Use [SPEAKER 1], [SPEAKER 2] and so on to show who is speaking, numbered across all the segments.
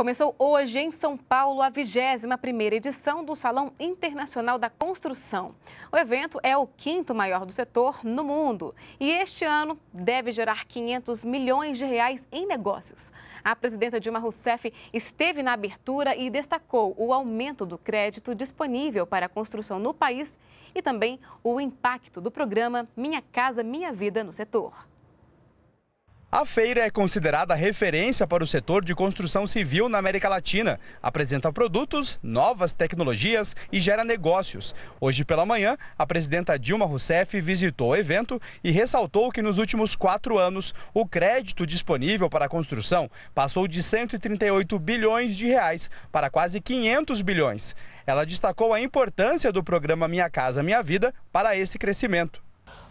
[SPEAKER 1] Começou hoje em São Paulo a 21ª edição do Salão Internacional da Construção. O evento é o quinto maior do setor no mundo e este ano deve gerar 500 milhões de reais em negócios. A presidenta Dilma Rousseff esteve na abertura e destacou o aumento do crédito disponível para a construção no país e também o impacto do programa Minha Casa Minha Vida no setor.
[SPEAKER 2] A feira é considerada referência para o setor de construção civil na América Latina. Apresenta produtos, novas tecnologias e gera negócios. Hoje pela manhã, a presidenta Dilma Rousseff visitou o evento e ressaltou que nos últimos quatro anos o crédito disponível para a construção passou de 138 bilhões de reais para quase 500 bilhões. Ela destacou a importância do programa Minha Casa Minha Vida para esse crescimento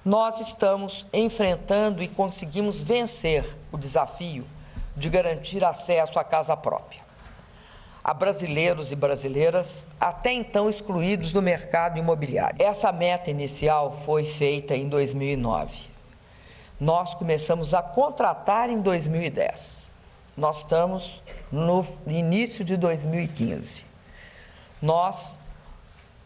[SPEAKER 3] nós estamos enfrentando e conseguimos vencer o desafio de garantir acesso à casa própria a brasileiros e brasileiras até então excluídos do mercado imobiliário. Essa meta inicial foi feita em 2009. Nós começamos a contratar em 2010. Nós estamos no início de 2015. Nós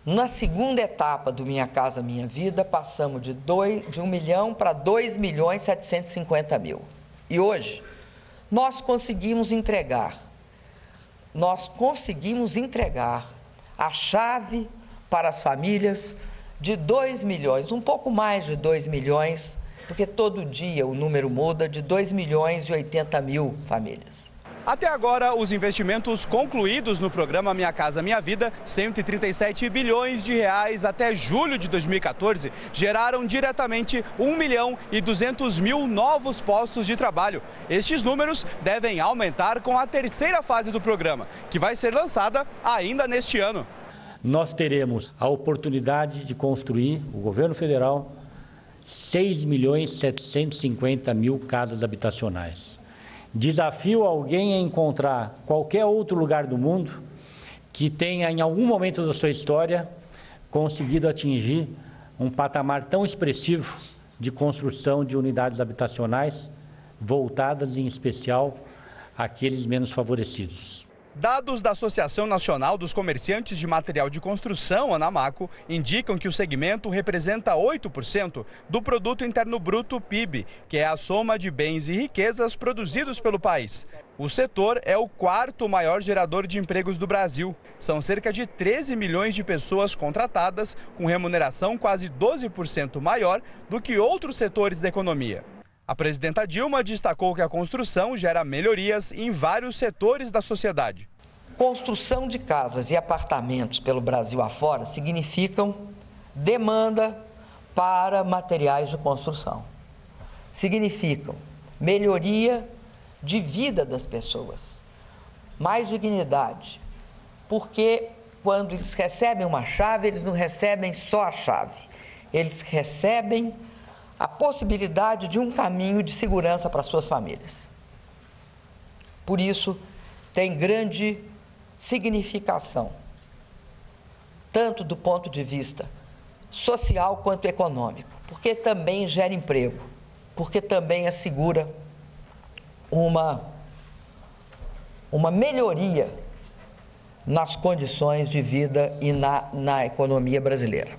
[SPEAKER 3] na segunda etapa do Minha Casa Minha Vida, passamos de, dois, de 1 milhão para 2 milhões e 750 mil. E hoje, nós conseguimos entregar, nós conseguimos entregar a chave para as famílias de 2 milhões, um pouco mais de 2 milhões, porque todo dia o número muda, de 2 milhões e 80 mil famílias.
[SPEAKER 2] Até agora, os investimentos concluídos no programa Minha Casa Minha Vida, 137 bilhões de reais até julho de 2014, geraram diretamente 1 milhão e 200 mil novos postos de trabalho. Estes números devem aumentar com a terceira fase do programa, que vai ser lançada ainda neste ano.
[SPEAKER 4] Nós teremos a oportunidade de construir, o governo federal, 6 milhões e 750 mil casas habitacionais. Desafio alguém a encontrar qualquer outro lugar do mundo que tenha, em algum momento da sua história, conseguido atingir um patamar tão expressivo de construção de unidades habitacionais voltadas, em especial, àqueles menos favorecidos.
[SPEAKER 2] Dados da Associação Nacional dos Comerciantes de Material de Construção, Anamaco, indicam que o segmento representa 8% do produto interno bruto PIB, que é a soma de bens e riquezas produzidos pelo país. O setor é o quarto maior gerador de empregos do Brasil. São cerca de 13 milhões de pessoas contratadas, com remuneração quase 12% maior do que outros setores da economia. A presidenta Dilma destacou que a construção gera melhorias em vários setores da sociedade.
[SPEAKER 3] Construção de casas e apartamentos pelo Brasil afora significam demanda para materiais de construção. Significam melhoria de vida das pessoas, mais dignidade. Porque quando eles recebem uma chave, eles não recebem só a chave, eles recebem a possibilidade de um caminho de segurança para suas famílias. Por isso, tem grande significação, tanto do ponto de vista social quanto econômico, porque também gera emprego, porque também assegura uma, uma melhoria nas condições de vida e na, na economia brasileira.